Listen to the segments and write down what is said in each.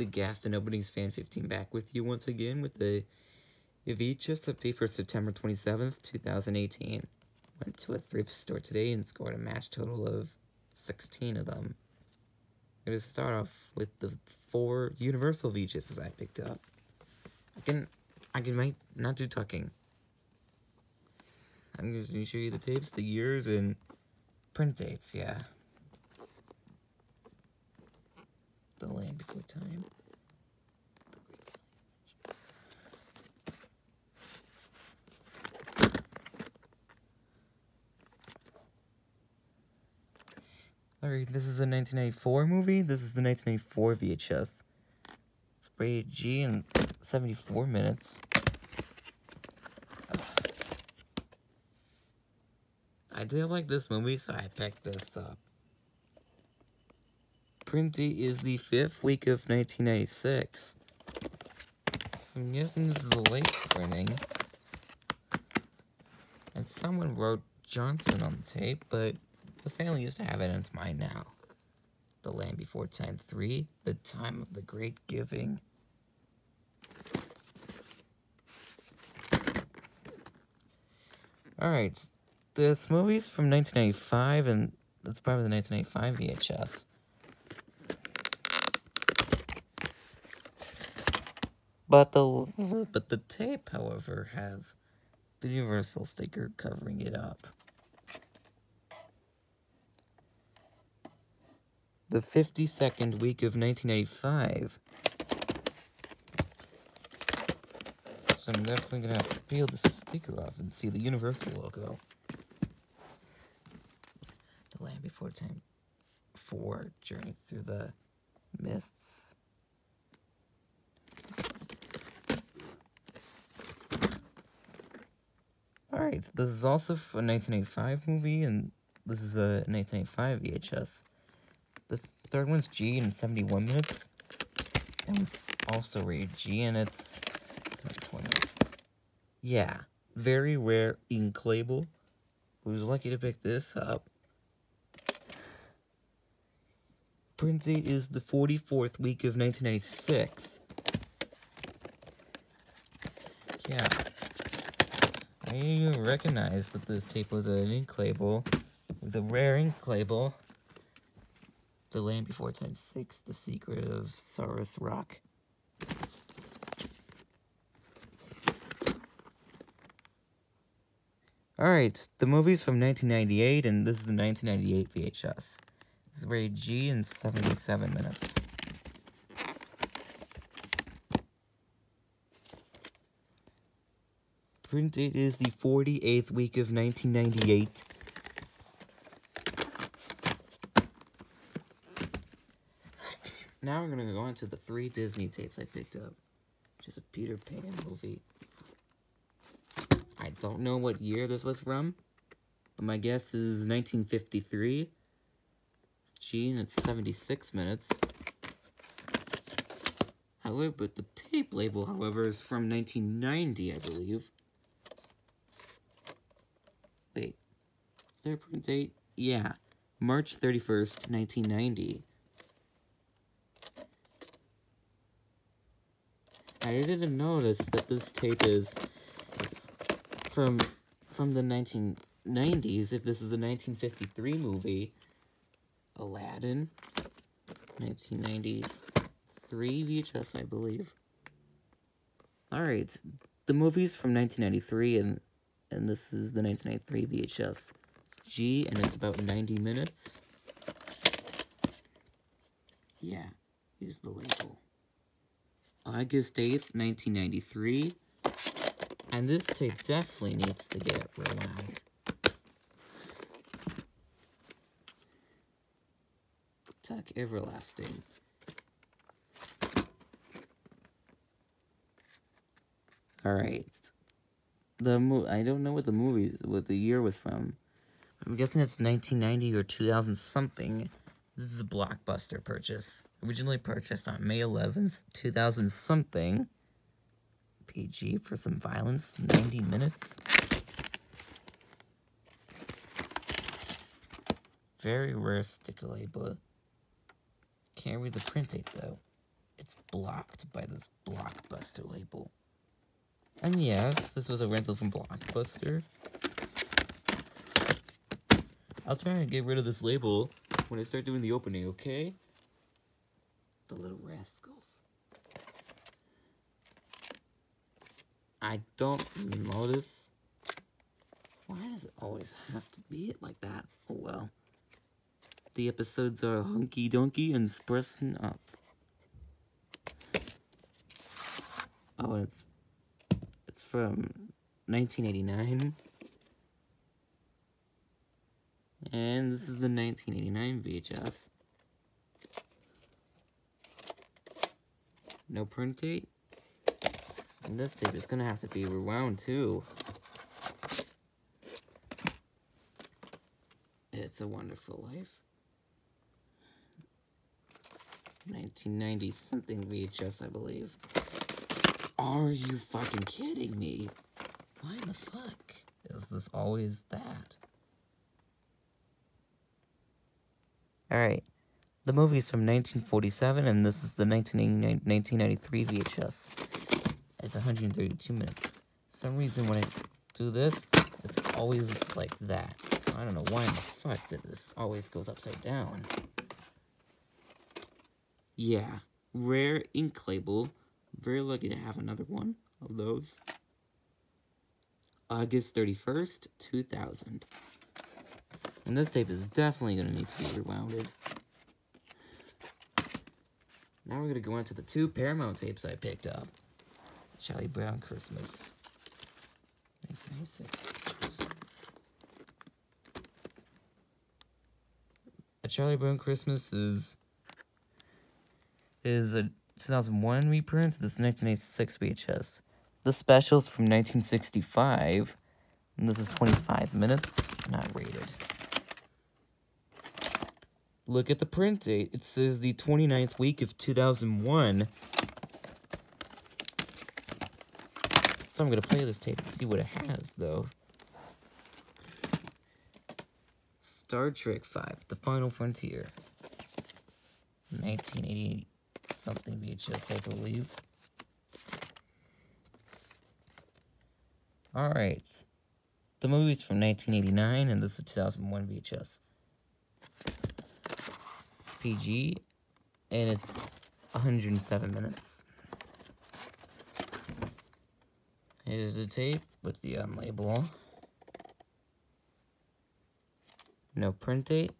the Gaston Openings Fan 15 back with you once again with the VHS update for September 27th, 2018. Went to a thrift store today and scored a match total of 16 of them. I'm going to start off with the four Universal VHSs I picked up. I can, I can might not do tucking. I'm just going to show you the tapes, the years, and print dates, yeah. The Land Before Time. Alright, this is a 1994 movie. This is the 1994 VHS. It's rated G in 74 minutes. I did like this movie, so I picked this up. Printy is the fifth week of 1996. So I'm guessing this is a late printing. And someone wrote Johnson on the tape, but the family used to have it and it's mine now. The Land Before Time 3, The Time of the Great Giving. Alright, this movie's from 1985 and it's probably the 1985 VHS. But the mm-hmm. but the tape, however, has the Universal sticker covering it up. The 52nd week of 1985. So I'm definitely gonna have to peel the sticker off and see the Universal logo. The Land Before Time 4 Journey Through the Mists. This is also a 1985 movie, and this is a 1985 VHS. This third one's G in 71 minutes, and it's also rated G, and it's 74 minutes. Yeah, very rare ink label. Who's lucky to pick this up? Print date is the 44th week of 1996. Yeah. I even recognize that this tape was an ink label, with a rare ink label. The Land Before Time 6, The Secret of Saurus Rock. Alright, the movie's from 1998, and this is the 1998 VHS. Is rated G in 77 minutes. Print date is the 48th week of 1998. Now we're to go into the three Disney tapes I picked up. Which is a Peter Pan movie. I don't know what year this was from. But my guess is 1953. It's G and it's 76 minutes. However, but the tape label, however, is from 1990, I believe. Print date? Yeah, March 31st, 1990. I didn't notice that this tape is, is from from the 1990s. If this is a 1953 movie, Aladdin, 1993 VHS, I believe. All right, the movie's from 1993, and and this is the 1993 VHS G, and it's about 90 minutes. Yeah, here's the label. August 8th, 1993. And this tape definitely needs to get rewound. Tuck Everlasting. Alright the mo I don't know what the movie, what the year was from. I'm guessing it's 1990 or 2000 something. This is a blockbuster purchase. Originally purchased on May 11th, 2000 something. PG for some violence, 90 minutes. Very rare sticker label. Can't read the print date though. it's blocked by this Blockbuster label. And yes, this was a rental from Blockbuster. I'll try and get rid of this label when I start doing the opening, okay? The little rascals. I don't notice. Why does it always have to be it like that? Oh well. The episodes are hunky dunky and sprucing up. Oh, it's it's from 1989. And this is the 1989 VHS. No print date. And this tape is gonna have to be rewound too. It's a Wonderful Life. 1990 something VHS, I believe. Are you fucking kidding me? Why the fuck is this always that? Alright. The movie is from 1947, and this is the 1993 VHS. It's 132 minutes. For some reason, when I do this, it's always like that. I don't know why in the fuck that this always goes upside down. Yeah, rare ink label. Very lucky to have another one of those. August 31st, 2000. And this tape is definitely going to need to be rewounded. Now we're going to go into the two Paramount tapes I picked up. Charlie Brown Christmas. 1996 A Charlie Brown Christmas is is a 2001 reprint. This is 1986 VHS. The specials from 1965. And this is 25 minutes, not rated. Look at the print date. It says the 29th week of 2001. So I'm going to play this tape and see what it has, though. Star Trek 5, The Final Frontier. 1980 something VHS, I believe. Alright. The movie's from 1989, and this is 2001 VHS. PG, and it's 107 minutes. Here's the tape with the unlabel. No print date.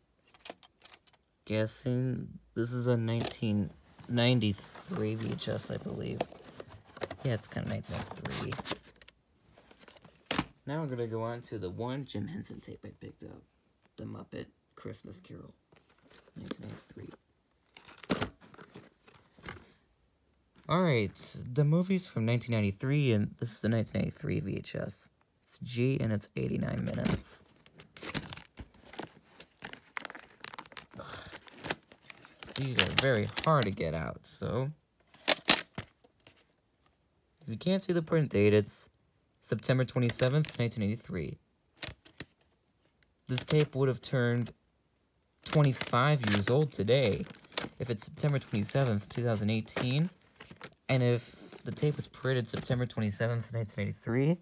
Guessing this is a 1993 VHS, I believe. Yeah, it's kind of 1993. Now we're gonna go on to the one Jim Henson tape I picked up. The Muppet Christmas Carol. 1993. Alright, the movie's from 1993, and this is the 1993 VHS. It's G, and it's 89 minutes. These are very hard to get out, so... If you can't see the print date, it's September 27th, 1983. This tape would have turned 25 years old today. If it's September 27th, 2018, and if the tape was printed September 27th, 1983,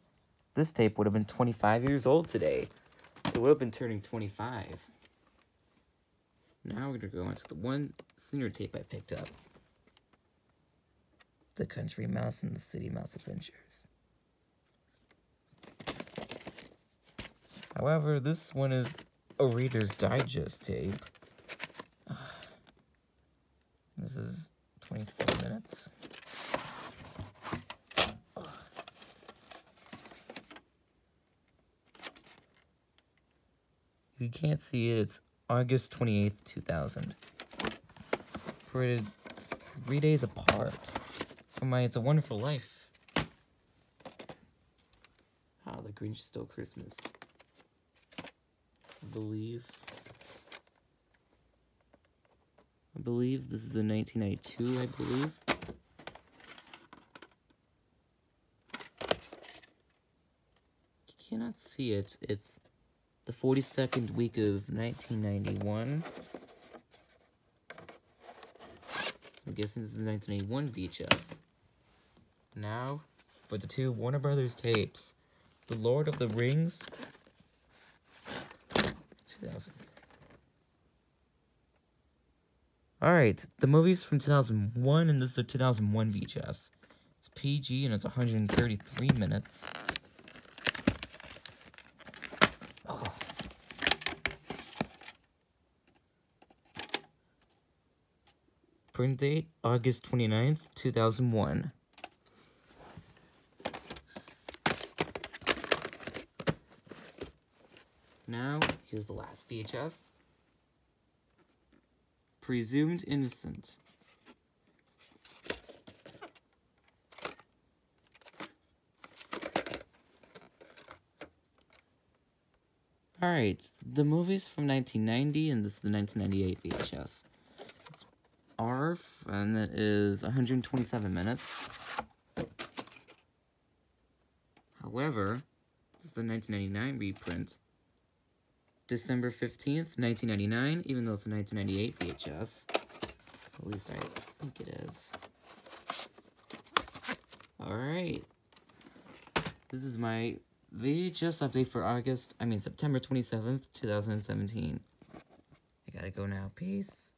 this tape would have been 25 years old today. It would have been turning 25. Now we're going to go into the one Cinar tape I picked up. The Country Mouse and the City Mouse Adventures. However, this one is a Reader's Digest tape. This is 24 minutes. If you can't see it, it's August 28th, 2000. Printed three days apart from my It's a Wonderful Life. Ah, the Grinch Stole Christmas believe. I believe this is the 1992, I believe. You cannot see it. It's the 42nd week of 1991. So I'm guessing this is 1981 VHS. Now, for the two Warner Brothers tapes. The Lord of the Rings. 2000. Alright, the movie's from 2001, and this is a 2001 VHS. It's PG, and it's 133 minutes. Oh. Print date, August 29th, 2001. Here's the last VHS. Presumed Innocent. Alright, the movie's from 1990, and this is the 1998 VHS. It's ARF, and it is 127 minutes. However, this is the 1999 reprint. December 15th, 1999, even though it's a 1998 VHS. At least I think it is. Alright. This is my VHS update for August, I mean September 27th, 2017. I gotta go now. Peace.